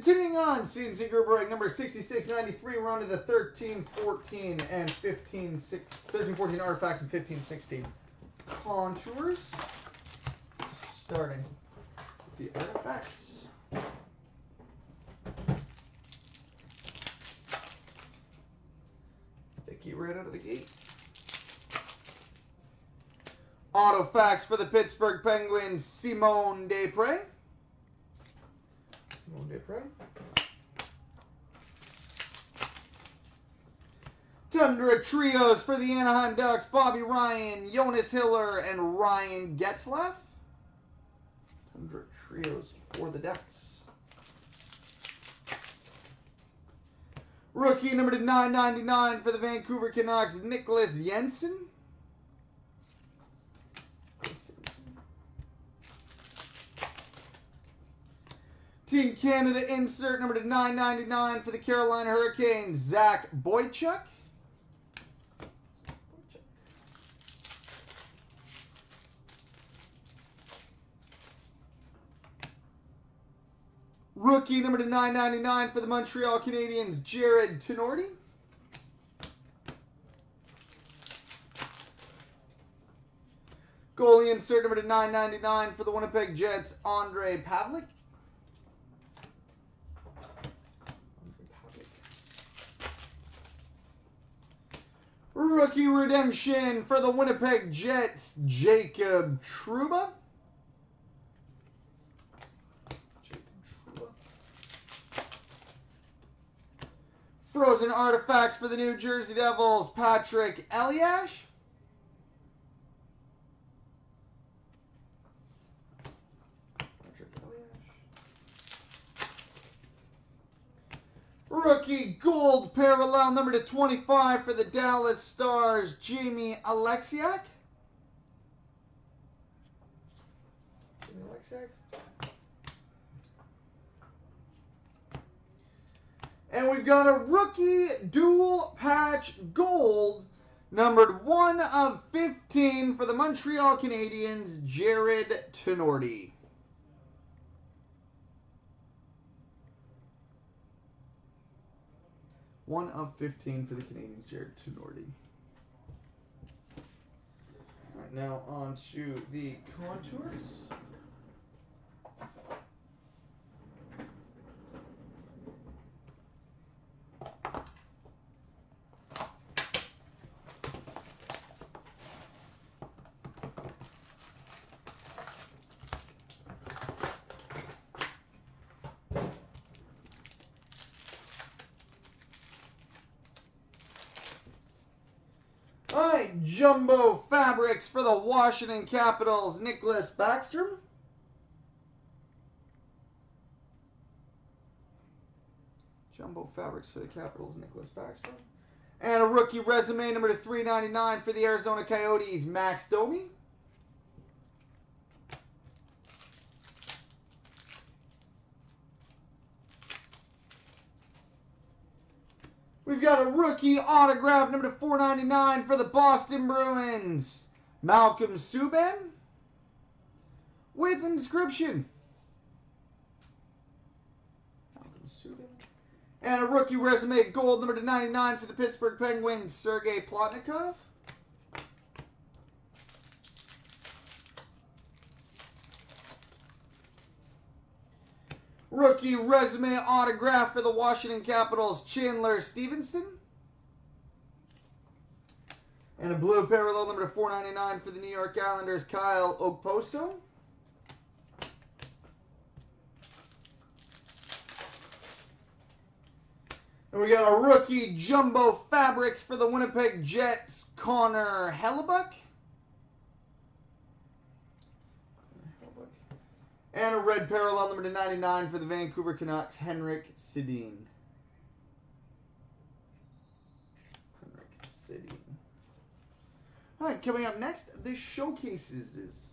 Continuing on, CNC Group break number 6693. We're on to the 13, 14, and 15, 13, 14 artifacts and 15, 16 contours. Starting with the artifacts. Thicky right out of the gate. Auto facts for the Pittsburgh Penguins, Simone Tundra Trios for the Anaheim Ducks, Bobby Ryan, Jonas Hiller, and Ryan Getzlaf. Tundra Trios for the Ducks. Rookie number to 999 for the Vancouver Canucks, Nicklas Jensen. Team Canada insert number to 999 for the Carolina Hurricanes, Zach Boychuk. Rookie number to 999 for the Montreal Canadiens, Jarred Tinordi. Goalie insert number to 999 for the Winnipeg Jets, Ondrej Pavelec. Rookie redemption for the Winnipeg Jets, Jacob Trouba. Frozen artifacts for the New Jersey Devils, Patrik Elias. Patrik Elias. Rookie gold parallel number to 25 for the Dallas Stars, Jamie Oleksiak. Jamie Oleksiak. And we've got a rookie dual patch gold, numbered 1 of 15 for the Montreal Canadiens, Jarred Tinordi. One of 15 for the Canadiens, Jarred Tinordi. All right, now on to the contours. All right, Jumbo Fabrics for the Washington Capitals, Nicklas Backstrom. Jumbo Fabrics for the Capitals, Nicklas Backstrom. And a rookie resume number to 399 for the Arizona Coyotes, Max Domi. We've got a rookie autograph number to 499 for the Boston Bruins, Malcolm Subban, with inscription. Malcolm Subban. And a rookie resume gold number to 99 for the Pittsburgh Penguins, Sergei Plotnikov. Rookie resume autograph for the Washington Capitals, Chandler Stephenson. And a blue parallel number to 499 for the New York Islanders, Kyle Okposo. And we got a rookie jumbo fabrics for the Winnipeg Jets, Connor Hellebuyck. And a red parallel number to 99 for the Vancouver Canucks, Henrik Sedin. Henrik. All right, coming up next, the showcases.